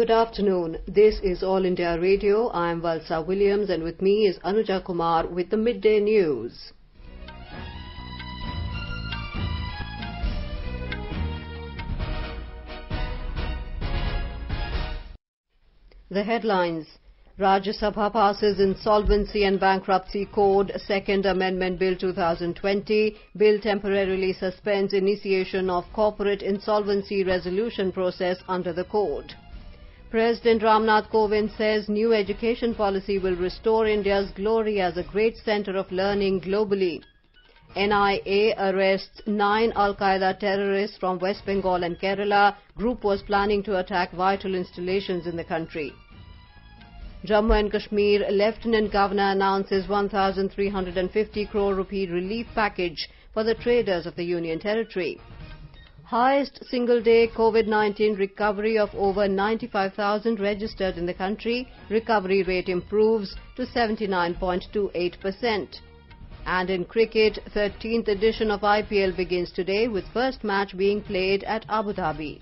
Good afternoon. This is All India Radio. I am Valsa Williams and with me is Anuja Kumar with the midday news. The headlines Rajya Sabha passes Insolvency and Bankruptcy Code Second Amendment Bill 2020. Bill temporarily suspends initiation of corporate insolvency resolution process under the code. President Ramnath Kovind says new education policy will restore India's glory as a great center of learning globally. NIA arrests nine Al-Qaeda terrorists from West Bengal and Kerala. Group was planning to attack vital installations in the country. Jammu and Kashmir Lieutenant Governor announces 1,350 crore rupee relief package for the traders of the Union Territory. Highest single-day COVID-19 recovery of over 95,000 registered in the country. Recovery rate improves to 79.28%. And in cricket, 13th edition of IPL begins today with first match being played at Abu Dhabi.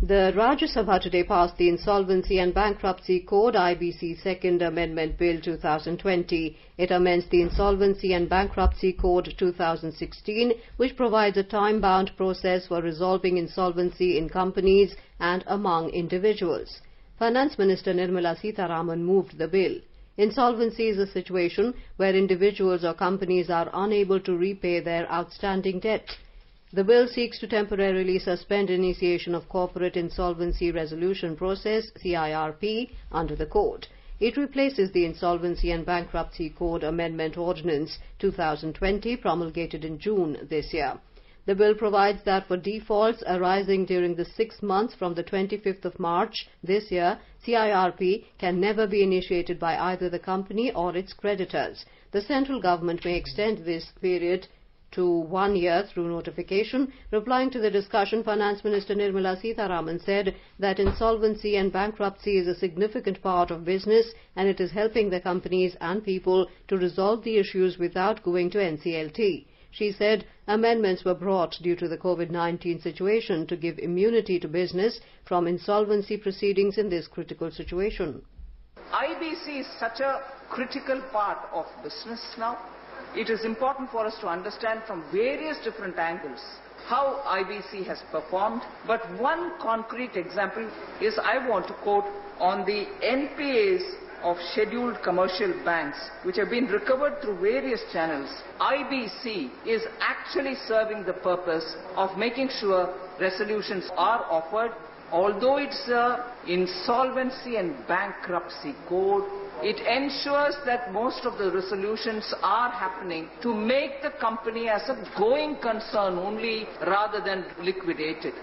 The Rajya Sabha today passed the Insolvency and Bankruptcy Code IBC Second Amendment Bill 2020. It amends the Insolvency and Bankruptcy Code 2016, which provides a time-bound process for resolving insolvency in companies and among individuals. Finance Minister Nirmala Sitharaman moved the bill. Insolvency is a situation where individuals or companies are unable to repay their outstanding debt. The bill seeks to temporarily suspend initiation of corporate insolvency resolution process CIRP under the code. It replaces the Insolvency and Bankruptcy Code Amendment Ordinance 2020 promulgated in June this year. The bill provides that for defaults arising during the six months from the 25th of March this year, CIRP can never be initiated by either the company or its creditors. The central government may extend this period to one year through notification. Replying to the discussion, Finance Minister Nirmala Sitharaman said that insolvency and bankruptcy is a significant part of business and it is helping the companies and people to resolve the issues without going to NCLT. She said amendments were brought due to the COVID-19 situation to give immunity to business from insolvency proceedings in this critical situation. IBC is such a critical part of business now it is important for us to understand from various different angles how IBC has performed. But one concrete example is I want to quote on the NPAs of scheduled commercial banks which have been recovered through various channels. IBC is actually serving the purpose of making sure resolutions are offered although it's a insolvency and bankruptcy code it ensures that most of the resolutions are happening to make the company as a going concern only rather than liquidated.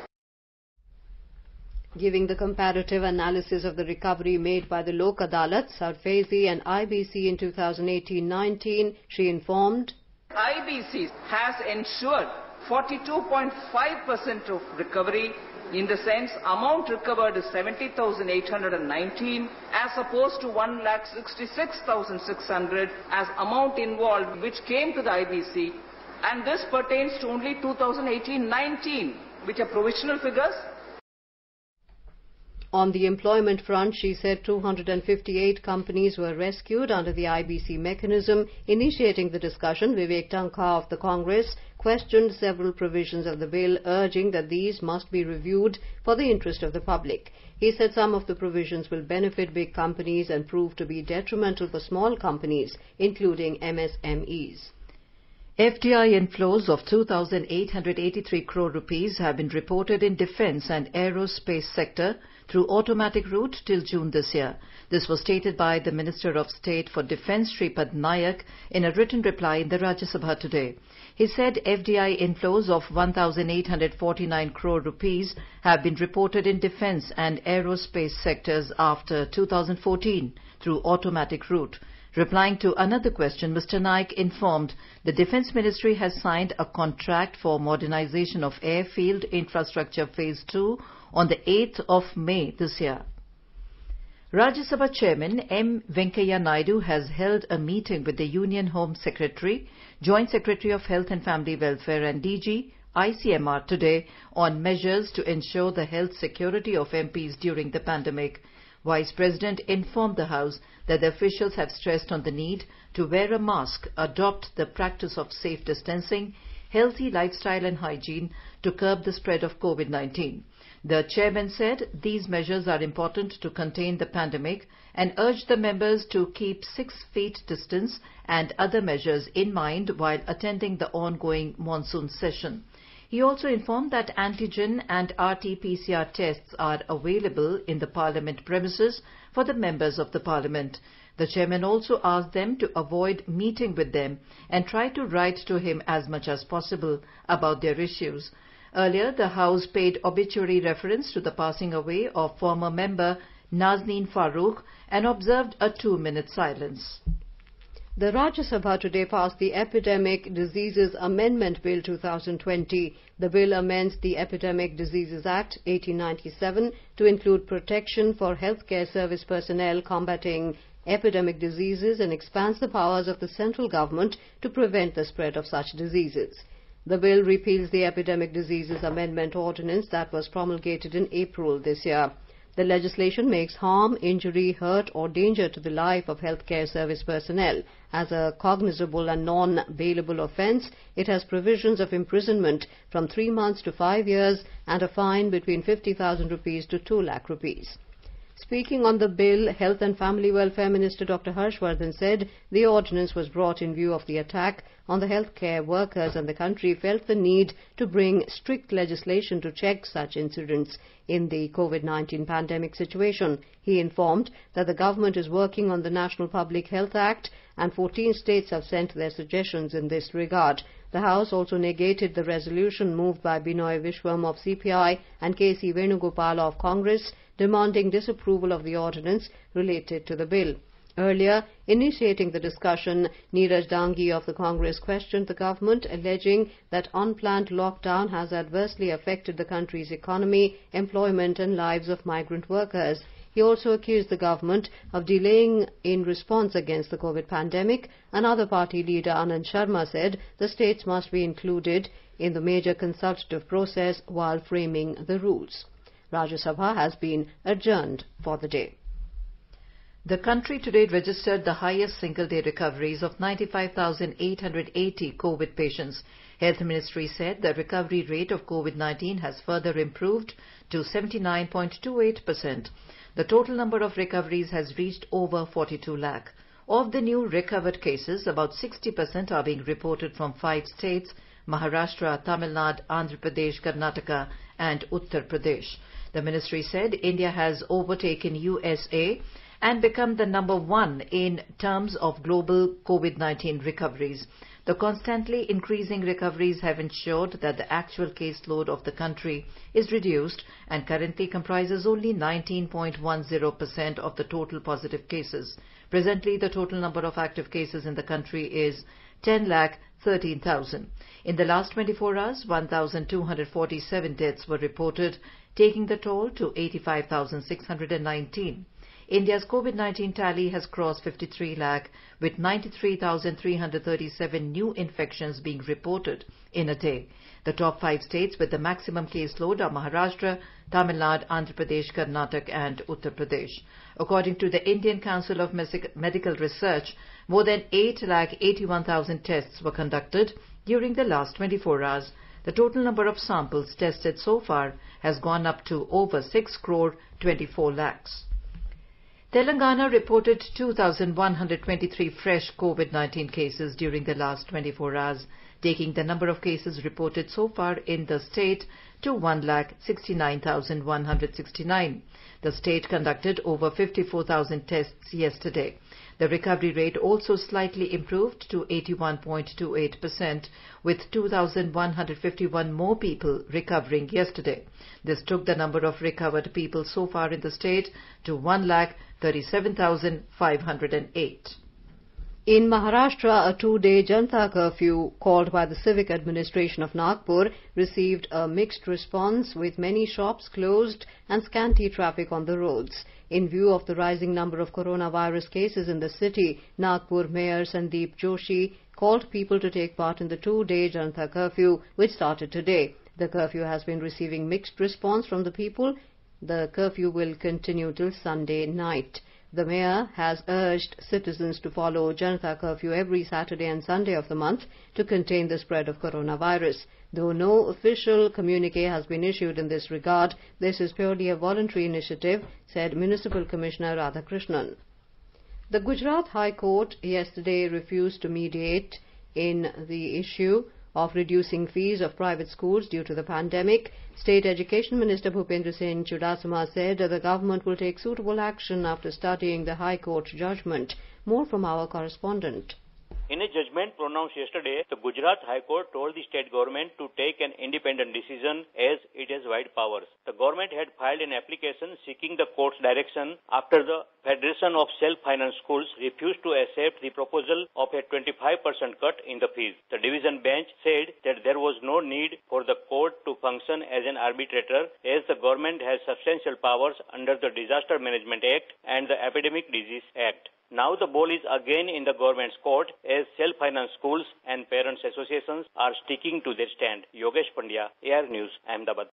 Giving the comparative analysis of the recovery made by the Lok Adalat, SARFAESI and IBC in 2018-19, she informed, IBC has ensured 42.5% of recovery in the sense amount recovered is 70,819 as opposed to 1,66,600 as amount involved which came to the IBC and this pertains to only 2018-19 which are provisional figures on the employment front, she said 258 companies were rescued under the IBC mechanism. Initiating the discussion, Vivek Tankha of the Congress questioned several provisions of the bill, urging that these must be reviewed for the interest of the public. He said some of the provisions will benefit big companies and prove to be detrimental for small companies, including MSMEs. FDI inflows of 2,883 crore rupees have been reported in defence and aerospace sector through automatic route till June this year. This was stated by the Minister of State for Defence Shripad Naik in a written reply in the Rajya Sabha today. He said FDI inflows of 1,849 crore rupees have been reported in defence and aerospace sectors after 2014 through automatic route. Replying to another question, Mr. Naik informed the Defence Ministry has signed a contract for modernization of airfield infrastructure phase 2 on the 8th of May this year. Rajya Sabha Chairman M. Venkaiah Naidu has held a meeting with the Union Home Secretary, Joint Secretary of Health and Family Welfare and DG ICMR today on measures to ensure the health security of MPs during the pandemic. Vice President informed the House that the officials have stressed on the need to wear a mask, adopt the practice of safe distancing, healthy lifestyle and hygiene to curb the spread of COVID-19. The chairman said these measures are important to contain the pandemic and urged the members to keep six feet distance and other measures in mind while attending the ongoing monsoon session. He also informed that antigen and RT-PCR tests are available in the Parliament premises for the members of the Parliament. The chairman also asked them to avoid meeting with them and try to write to him as much as possible about their issues. Earlier, the House paid obituary reference to the passing away of former member Nazneen Farooq and observed a two-minute silence. The Rajya Sabha today passed the Epidemic Diseases Amendment Bill 2020. The bill amends the Epidemic Diseases Act 1897 to include protection for healthcare service personnel combating epidemic diseases and expands the powers of the central government to prevent the spread of such diseases. The bill repeals the Epidemic Diseases Amendment Ordinance that was promulgated in April this year. The legislation makes harm, injury, hurt or danger to the life of healthcare service personnel as a cognizable and non-bailable offence. It has provisions of imprisonment from three months to five years and a fine between 50,000 rupees to 2 lakh rupees. Speaking on the bill, Health and Family Welfare Minister Dr. Harshvardhan said the ordinance was brought in view of the attack on the healthcare workers and the country felt the need to bring strict legislation to check such incidents in the COVID-19 pandemic situation. He informed that the government is working on the National Public Health Act and 14 states have sent their suggestions in this regard. The House also negated the resolution moved by Binoy Vishwam of CPI and K.C. Venugopal of Congress demanding disapproval of the ordinance related to the bill. Earlier, initiating the discussion, Neeraj Dangi of the Congress questioned the government, alleging that unplanned lockdown has adversely affected the country's economy, employment and lives of migrant workers. He also accused the government of delaying in response against the COVID pandemic. Another party leader, Anand Sharma, said the states must be included in the major consultative process while framing the rules. Rajya Sabha has been adjourned for the day. The country today registered the highest single-day recoveries of 95,880 COVID patients. Health Ministry said the recovery rate of COVID-19 has further improved to 79.28%. The total number of recoveries has reached over 42 lakh. Of the new recovered cases, about 60% are being reported from five states, Maharashtra, Tamil Nadu, Andhra Pradesh, Karnataka and Uttar Pradesh. The ministry said India has overtaken USA and become the number one in terms of global COVID-19 recoveries. The constantly increasing recoveries have ensured that the actual caseload of the country is reduced and currently comprises only 19.10% of the total positive cases. Presently, the total number of active cases in the country is 10 lakh 13,000. In the last 24 hours, 1,247 deaths were reported, taking the toll to 85,619. India's COVID-19 tally has crossed 53 lakh, with 93,337 new infections being reported in a day. The top five states with the maximum caseload are Maharashtra, Tamil Nadu, Andhra Pradesh, Karnataka and Uttar Pradesh. According to the Indian Council of Medical Research, more than 8 lakh 81,000 tests were conducted during the last 24 hours. The total number of samples tested so far has gone up to over 6 crore 24 lakhs. Telangana reported 2,123 fresh COVID-19 cases during the last 24 hours, taking the number of cases reported so far in the state to 1,69,169. The state conducted over 54,000 tests yesterday. The recovery rate also slightly improved to 81.28%, with 2,151 more people recovering yesterday. This took the number of recovered people so far in the state to 1,37,508. In Maharashtra, a two-day Janta curfew called by the Civic Administration of Nagpur received a mixed response with many shops closed and scanty traffic on the roads. In view of the rising number of coronavirus cases in the city, Nagpur Mayor Sandeep Joshi called people to take part in the two-day Janta curfew which started today. The curfew has been receiving mixed response from the people. The curfew will continue till Sunday night. The mayor has urged citizens to follow Janata curfew every Saturday and Sunday of the month to contain the spread of coronavirus. Though no official communique has been issued in this regard, this is purely a voluntary initiative, said Municipal Commissioner Radhakrishnan. The Gujarat High Court yesterday refused to mediate in the issue of reducing fees of private schools due to the pandemic, State Education Minister Bhupendra Singh Chudasama said the government will take suitable action after studying the High Court judgment. More from our correspondent. In a judgment pronounced yesterday, the Gujarat High Court told the state government to take an independent decision as it has wide powers. The government had filed an application seeking the court's direction after the Federation of Self-Finance Schools refused to accept the proposal of a 25% cut in the fees. The division bench said that there was no need for the court to function as an arbitrator as the government has substantial powers under the Disaster Management Act and the Epidemic Disease Act. Now the ball is again in the government's court as self-finance schools and parents associations are sticking to their stand. Yogesh Pandya, AIR News, Ahmedabad.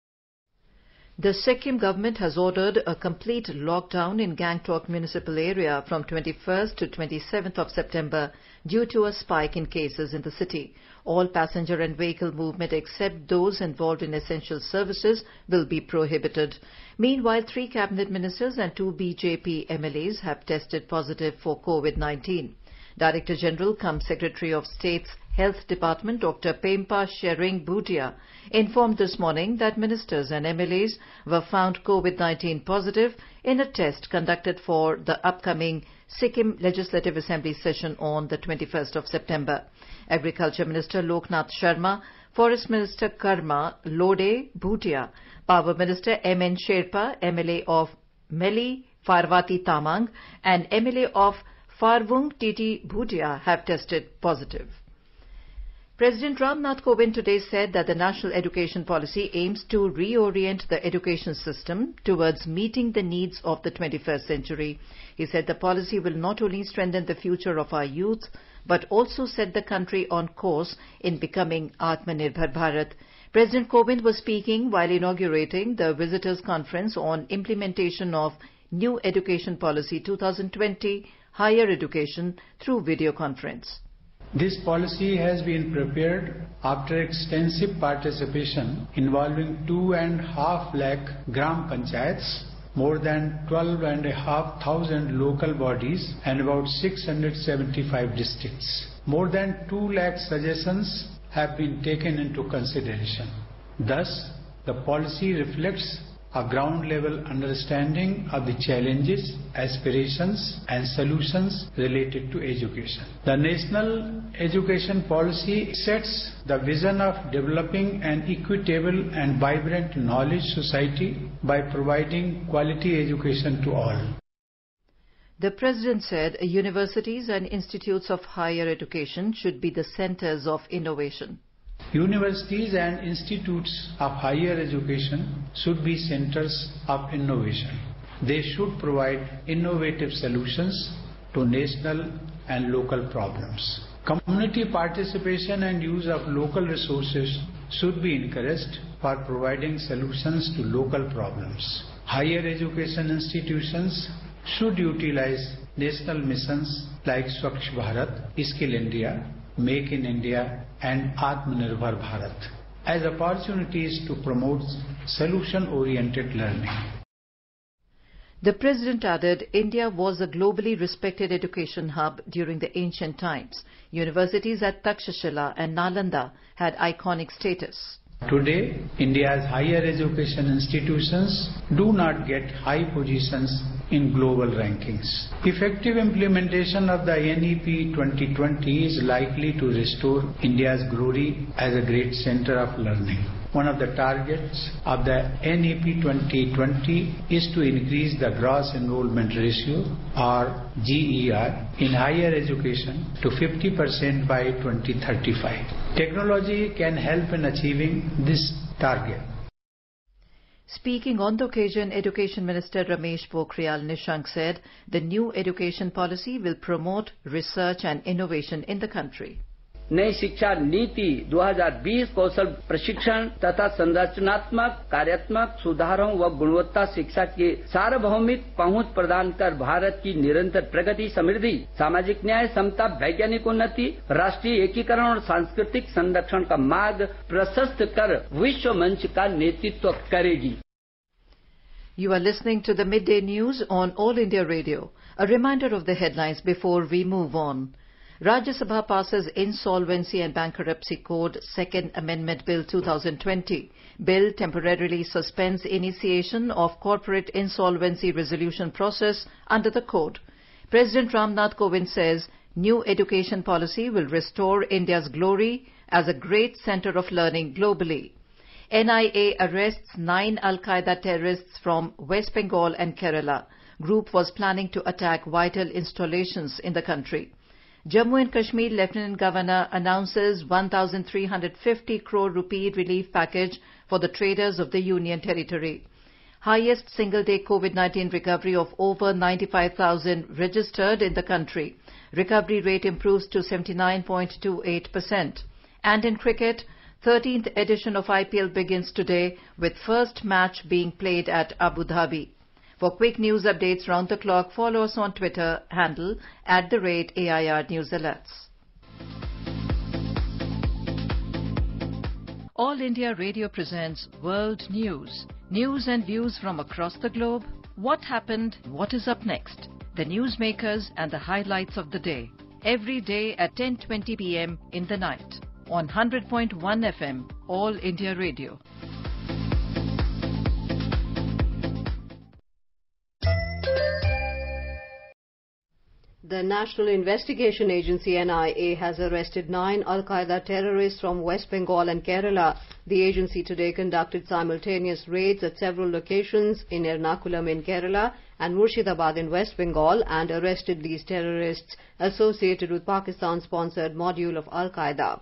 The Sikkim government has ordered a complete lockdown in Gangtok municipal area from 21st to 27th of September due to a spike in cases in the city. All passenger and vehicle movement except those involved in essential services will be prohibited. Meanwhile, three cabinet ministers and two BJP MLAs have tested positive for COVID-19. Director General cum Secretary of State's Health Department Dr. Pempa Shering Bhutia informed this morning that ministers and MLAs were found COVID-19 positive in a test conducted for the upcoming Sikkim Legislative Assembly session on the 21st of September. Agriculture Minister Loknath Sharma, Forest Minister Karma Lode Bhutia, Power Minister M.N. Sherpa, MLA of Melli Farwanti Tamang and MLA of Farwung Titi Bhutia have tested positive. President Ramnath Kovind today said that the national education policy aims to reorient the education system towards meeting the needs of the 21st century. He said the policy will not only strengthen the future of our youth, but also set the country on course in becoming Atmanirbhar Bharat. President Kovind was speaking while inaugurating the Visitors Conference on Implementation of New Education Policy 2020 higher education through video conference. This policy has been prepared after extensive participation involving two and a half lakh gram panchayats, more than 12 and a half thousand local bodies and about 675 districts. More than 2 lakh suggestions have been taken into consideration. Thus, the policy reflects a ground level understanding of the challenges, aspirations and solutions related to education. The national education policy sets the vision of developing an equitable and vibrant knowledge society by providing quality education to all. The President said universities and institutes of higher education should be the centers of innovation. Universities and institutes of higher education should be centers of innovation. They should provide innovative solutions to national and local problems. Community participation and use of local resources should be encouraged for providing solutions to local problems. Higher education institutions should utilize national missions like Swachh Bharat, Skill India, Make in India and Atmanirbhar Bharat as opportunities to promote solution-oriented learning. The President added India was a globally respected education hub during the ancient times. Universities at Takshashila and Nalanda had iconic status. Today, India's higher education institutions do not get high positions in global rankings. Effective implementation of the NEP 2020 is likely to restore India's glory as a great center of learning. One of the targets of the NEP 2020 is to increase the gross enrollment ratio or GER in higher education to 50% by 2035. Technology can help in achieving this target. Speaking on the occasion, Education Minister Ramesh Pokhriyal Nishank said the new education policy will promote research and innovation in the country. नई शिक्षा नीति 2020 कौशल प्रशिक्षण तथा संरचनात्मक, कार्यात्मक सुधारों व गुणवत्ता शिक्षा के सार्वभौमिक पहुँच प्रदान कर भारत की निरंतर प्रगति समृद्धि, सामाजिक न्याय, समता, वैज्ञानिक उन्नति, राष्ट्रीय एकीकरण और सांस्कृतिक संरक्षण का मार्ग प्रशस्त कर विश्व मंच का नेतृत्व करेगी You are listening to the midday news on All India Radio. A reminder of the headlines before we move on. Rajya Sabha passes Insolvency and Bankruptcy Code Second Amendment Bill 2020. Bill temporarily suspends initiation of corporate insolvency resolution process under the code. President Ramnath Kovind says new education policy will restore India's glory as a great center of learning globally. NIA arrests nine Al-Qaeda terrorists from West Bengal and Kerala. Group was planning to attack vital installations in the country. Jammu and Kashmir Lieutenant Governor announces 1,350 crore rupee relief package for the traders of the Union Territory. Highest single-day COVID-19 recovery of over 95,000 registered in the country. Recovery rate improves to 79.28%. And in cricket, 13th edition of IPL begins today with first match being played at Abu Dhabi. For quick news updates round the clock, follow us on Twitter handle at the rate AIR News Alerts. All India Radio presents World News. News and views from across the globe. What happened? What is up next? The newsmakers and the highlights of the day. Every day at 10:20 p.m. in the night on 100.1 FM All India Radio. The National Investigation Agency NIA has arrested nine Al-Qaeda terrorists from West Bengal and Kerala. The agency today conducted simultaneous raids at several locations in Ernakulam in Kerala and Murshidabad in West Bengal and arrested these terrorists associated with Pakistan-sponsored module of Al-Qaeda.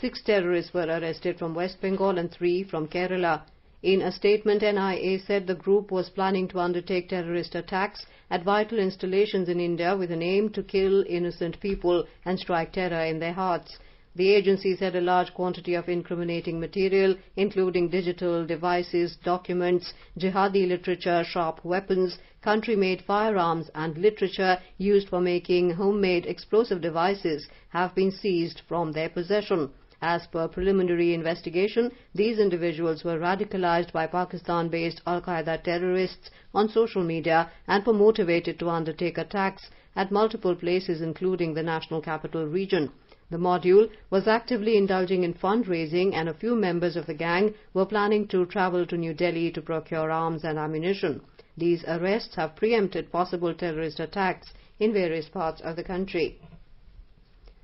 Six terrorists were arrested from West Bengal and three from Kerala. In a statement, NIA said the group was planning to undertake terrorist attacks at vital installations in India with an aim to kill innocent people and strike terror in their hearts. The agency said a large quantity of incriminating material, including digital devices, documents, jihadi literature, sharp weapons, country-made firearms and literature used for making homemade explosive devices have been seized from their possession. As per preliminary investigation, these individuals were radicalized by Pakistan-based Al-Qaeda terrorists on social media and were motivated to undertake attacks at multiple places including the national capital region. The module was actively indulging in fundraising and a few members of the gang were planning to travel to New Delhi to procure arms and ammunition. These arrests have preempted possible terrorist attacks in various parts of the country.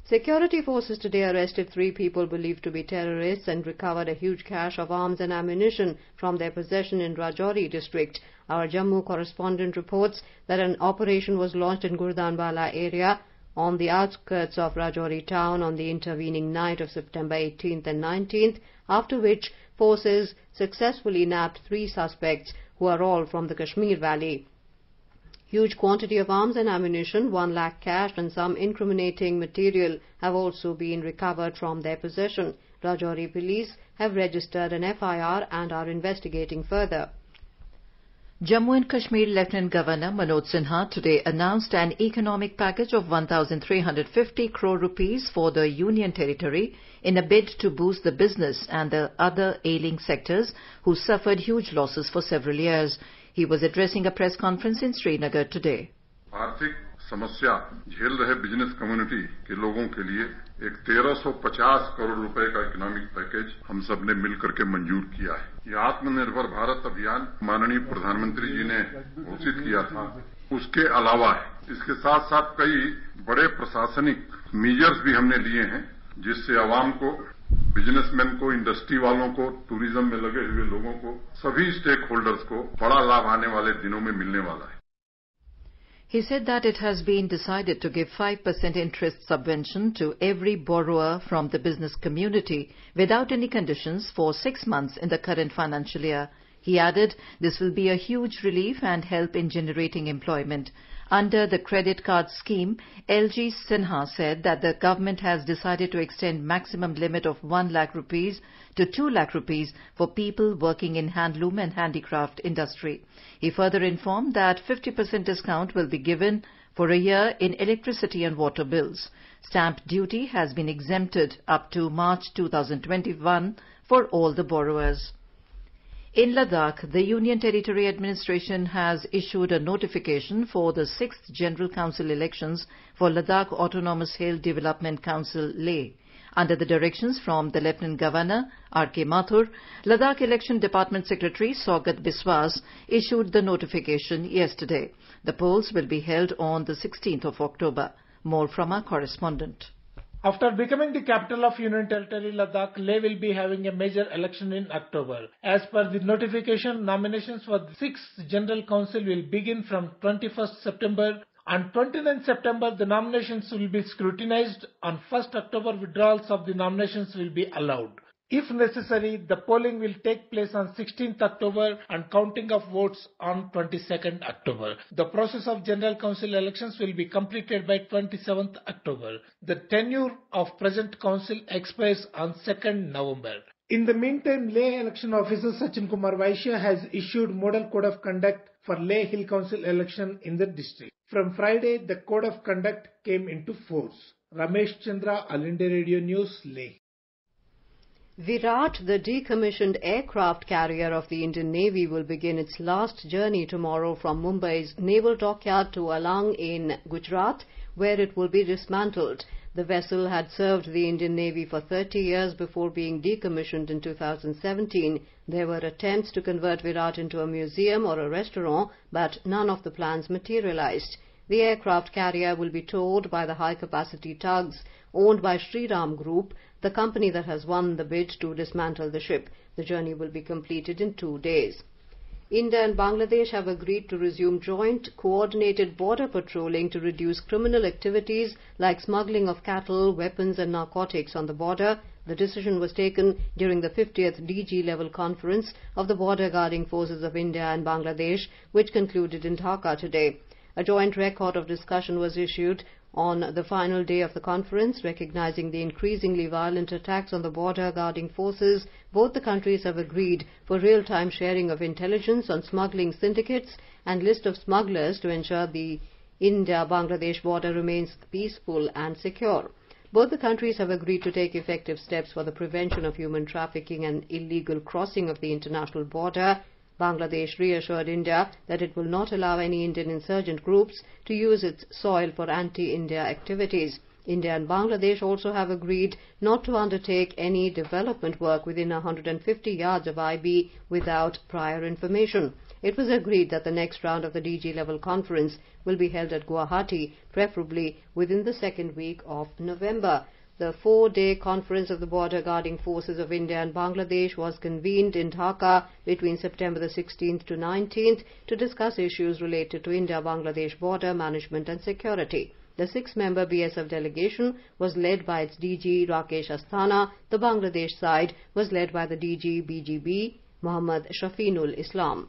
Security forces today arrested three people believed to be terrorists and recovered a huge cache of arms and ammunition from their possession in Rajouri district. Our Jammu correspondent reports that an operation was launched in Gurdanbala area on the outskirts of Rajouri town on the intervening night of September 18th and 19th, after which forces successfully nabbed three suspects who are all from the Kashmir Valley. Huge quantity of arms and ammunition, one lakh cash and some incriminating material have also been recovered from their possession. Rajouri police have registered an FIR and are investigating further. Jammu and Kashmir Lieutenant Governor Manoj Sinha today announced an economic package of 1,350 crore rupees for the Union Territory in a bid to boost the business and the other ailing sectors who suffered huge losses for several years. He was addressing a press conference in Srinagar today. आर्थिक समस्या झेल रहे business community के लोगों के लिए एक 1350 करोड़ रुपए का इकोनॉमिक पैकेज हम सबने मिलकर के मंजूर किया है ये आत्मनिर्भर भारत अभियान माननीय प्रधानमंत्री जी ने घोषित किया था उसके अलावा है, इसके साथ साथ कई बड़े प्रशासनिक मीजर्स भी हमने लिए हैं, जिससे आवाम को बिजनेसमैन को इंडस्ट्री वालों को टूरिज़्म में लगे हुए लोगों को सभी स्टेक होल्डर्स को बड़ा लाभ आने वाले दिनों में मिलने वाला है He said that it has been decided to give 5% interest subvention to every borrower from the business community without any conditions for six months in the current financial year. He added this will be a huge relief and help in generating employment. Under the credit card scheme, LG Sinha said that the government has decided to extend maximum limit of 1 lakh rupees to 2 lakh rupees for people working in handloom and handicraft industry. He further informed that 50% discount will be given for a year in electricity and water bills. Stamp duty has been exempted up to March 2021 for all the borrowers. In Ladakh, the Union Territory Administration has issued a notification for the 6th General Council elections for Ladakh Autonomous Hill Development Council Leh. Under the directions from the Lieutenant Governor R.K. Mathur, Ladakh Election Department Secretary Saugat Biswas issued the notification yesterday. The polls will be held on the 16th of October. More from our correspondent. After becoming the capital of Union Territory Ladakh, Leh will be having a major election in October. As per the notification, nominations for the 6th General Council will begin from 21st September. On 29th September, the nominations will be scrutinized. On 1st October, withdrawals of the nominations will be allowed. If necessary, the polling will take place on 16th October and counting of votes on 22nd October. The process of General Council elections will be completed by 27th October. The tenure of present council expires on 2nd November. In the meantime, Leh election officer Sachin Kumar Vaishya has issued model code of conduct for Leh Hill Council election in the district. From Friday, the code of conduct came into force. Ramesh Chandra, All India Radio News, Leh. Virat, the decommissioned aircraft carrier of the Indian Navy, will begin its last journey tomorrow from Mumbai's naval dockyard to Alang in Gujarat, where it will be dismantled. The vessel had served the Indian Navy for 30 years before being decommissioned in 2017. There were attempts to convert Virat into a museum or a restaurant, but none of the plans materialized. The aircraft carrier will be towed by the high-capacity tugs owned by Shriram Group, the company that has won the bid to dismantle the ship. The journey will be completed in two days. India and Bangladesh have agreed to resume joint coordinated border patrolling to reduce criminal activities like smuggling of cattle, weapons and narcotics on the border. The decision was taken during the 50th DG level conference of the border guarding forces of India and Bangladesh, which concluded in Dhaka today. A joint record of discussion was issued on the final day of the conference, recognizing the increasingly violent attacks on the border guarding forces, both the countries have agreed for real-time sharing of intelligence on smuggling syndicates and list of smugglers to ensure the India-Bangladesh border remains peaceful and secure. Both the countries have agreed to take effective steps for the prevention of human trafficking and illegal crossing of the international border Bangladesh reassured India that it will not allow any Indian insurgent groups to use its soil for anti-India activities. India and Bangladesh also have agreed not to undertake any development work within 150 yards of IB without prior information. It was agreed that the next round of the DG level conference will be held at Guwahati, preferably within the second week of November. The four-day conference of the border guarding forces of India and Bangladesh was convened in Dhaka between September the 16th to 19th to discuss issues related to India-Bangladesh border management and security. The six-member BSF delegation was led by its DG Rakesh Asthana. The Bangladesh side was led by the DG BGB Muhammad Shafinul Islam.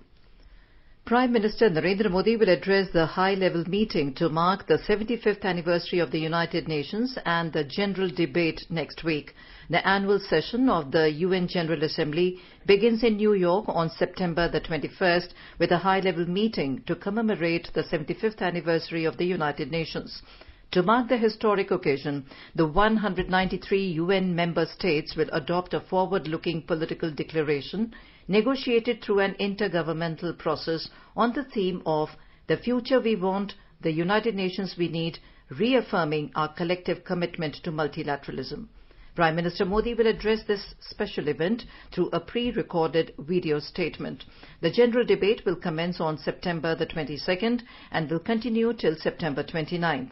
Prime Minister Narendra Modi will address the high-level meeting to mark the 75th anniversary of the United Nations and the general debate next week. The annual session of the UN General Assembly begins in New York on September the 21st with a high-level meeting to commemorate the 75th anniversary of the United Nations. To mark the historic occasion, the 193 UN member states will adopt a forward-looking political declaration negotiated through an intergovernmental process on the theme of the future we want, the United Nations we need, reaffirming our collective commitment to multilateralism. Prime Minister Modi will address this special event through a pre-recorded video statement. The general debate will commence on September the 22nd and will continue till September 29th.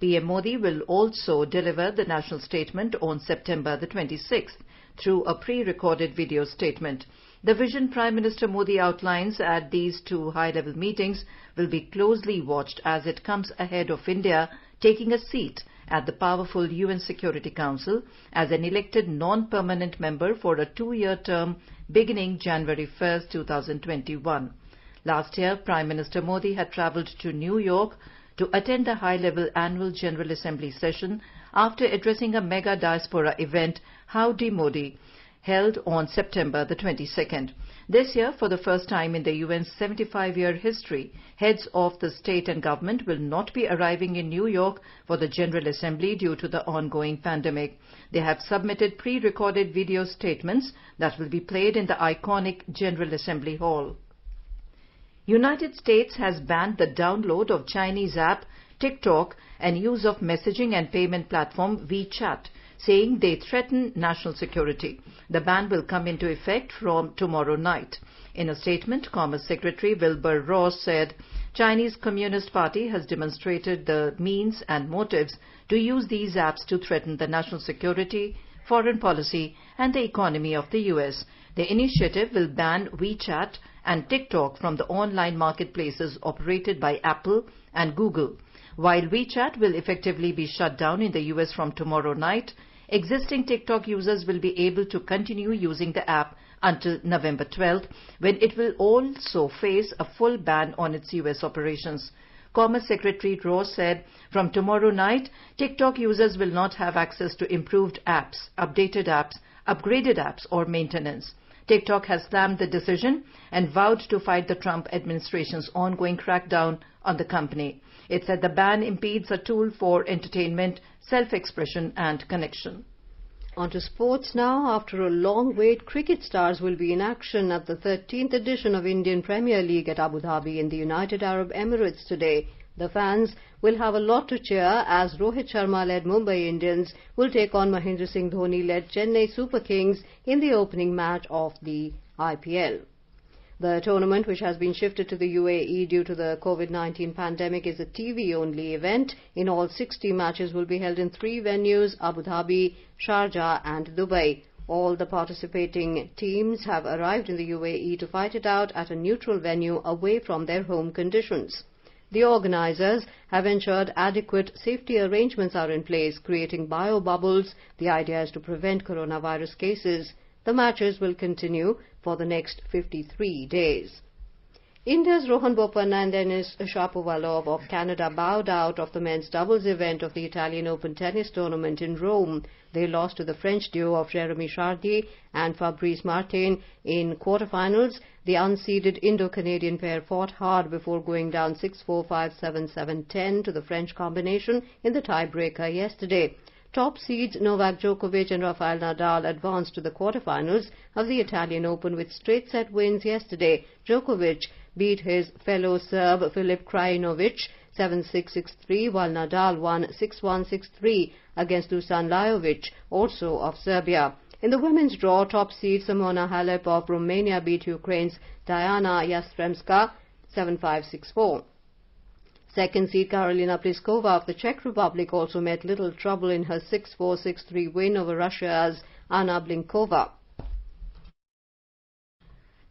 PM Modi will also deliver the national statement on September the 26th through a pre-recorded video statement. The vision Prime Minister Modi outlines at these two high-level meetings will be closely watched as it comes ahead of India taking a seat at the powerful UN Security Council as an elected non-permanent member for a two-year term beginning January 1, 2021. Last year, Prime Minister Modi had travelled to New York to attend the high-level annual General Assembly session after addressing a mega diaspora event, Howdy Modi, held on September the 22nd. This year, for the first time in the UN's 75-year history, heads of the state and government will not be arriving in New York for the General Assembly due to the ongoing pandemic. They have submitted pre-recorded video statements that will be played in the iconic General Assembly Hall. United States has banned the download of Chinese app TikTok and use of messaging and payment platform WeChat saying they threaten national security. The ban will come into effect from tomorrow night. In a statement, Commerce Secretary Wilbur Ross said, Chinese Communist Party has demonstrated the means and motives to use these apps to threaten the national security, foreign policy and the economy of the US. The initiative will ban WeChat and TikTok from the online marketplaces operated by Apple and Google. While WeChat will effectively be shut down in the US from tomorrow night, existing TikTok users will be able to continue using the app until November 12th, when it will also face a full ban on its US operations. Commerce Secretary Ross said, from tomorrow night, TikTok users will not have access to improved apps, updated apps, upgraded apps or maintenance. TikTok has slammed the decision and vowed to fight the Trump administration's ongoing crackdown on the company. It said the ban impedes a tool for entertainment, self-expression and connection. On to sports now. After a long wait, cricket stars will be in action at the 13th edition of Indian Premier League at Abu Dhabi in the United Arab Emirates today. The fans will have a lot to cheer as Rohit Sharma-led Mumbai Indians will take on Mahendra Singh Dhoni-led Chennai Super Kings in the opening match of the IPL. The tournament, which has been shifted to the UAE due to the COVID-19 pandemic, is a TV-only event. In all, 60 matches will be held in three venues, Abu Dhabi, Sharjah and Dubai. All the participating teams have arrived in the UAE to fight it out at a neutral venue away from their home conditions. The organizers have ensured adequate safety arrangements are in place, creating bio bubbles. The idea is to prevent coronavirus cases. The matches will continue for the next 53 days. India's Rohan Bopanna and Denis Shapovalov of Canada bowed out of the men's doubles event of the Italian Open tennis tournament in Rome. They lost to the French duo of Jeremy Chardy and Fabrice Martin in quarterfinals. The unseeded Indo-Canadian pair fought hard before going down 6-4, 5-7, 7-10 to the French combination in the tiebreaker yesterday. Top seeds Novak Djokovic and Rafael Nadal advanced to the quarterfinals of the Italian Open with straight set wins yesterday. Djokovic beat his fellow Serb Filip Krajinovic 7-6-6-3 while Nadal won 6-1, 6-3 against Dusan Lajovic, also of Serbia. In the women's draw, top seed Simona Halep of Romania beat Ukraine's Diana Yastremska 7-5, 6-4. Second seed Karolina Pliskova of the Czech Republic also met little trouble in her 6-4, 6-3 win over Russia's Anna Blinkova.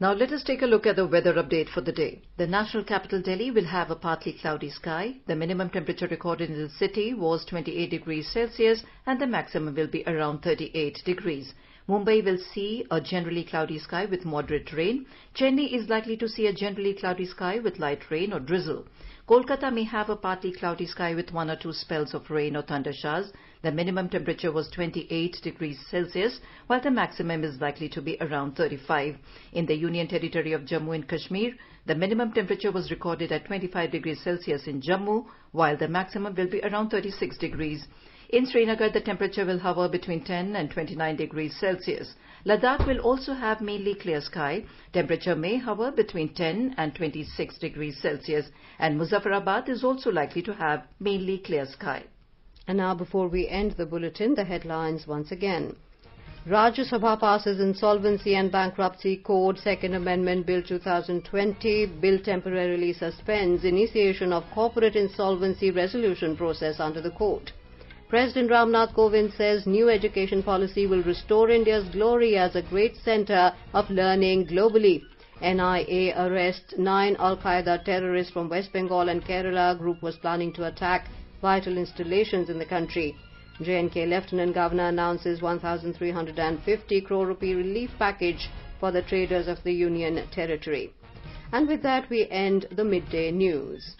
Now let us take a look at the weather update for the day. The national capital Delhi will have a partly cloudy sky. The minimum temperature recorded in the city was 28 degrees Celsius and the maximum will be around 38 degrees. Mumbai will see a generally cloudy sky with moderate rain. Chennai is likely to see a generally cloudy sky with light rain or drizzle. Kolkata may have a partly cloudy sky with one or two spells of rain or thunder showers. The minimum temperature was 28 degrees Celsius, while the maximum is likely to be around 35. In the Union Territory of Jammu and Kashmir, the minimum temperature was recorded at 25 degrees Celsius in Jammu, while the maximum will be around 36 degrees. In Srinagar, the temperature will hover between 10 and 29 degrees Celsius. Ladakh will also have mainly clear sky. Temperature may hover between 10 and 26 degrees Celsius. And Muzaffarabad is also likely to have mainly clear sky. And now, before we end the bulletin, the headlines once again. Rajya Sabha passes Insolvency and Bankruptcy Code Second Amendment Bill 2020. Bill temporarily suspends initiation of corporate insolvency resolution process under the code. President Ramnath Kovind says new education policy will restore India's glory as a great center of learning globally. NIA arrests nine Al-Qaeda terrorists from West Bengal and Kerala. Group was planning to attack vital installations in the country. J&K Lieutenant Governor announces 1,350 crore rupee relief package for the traders of the Union Territory. And with that, we end the midday news.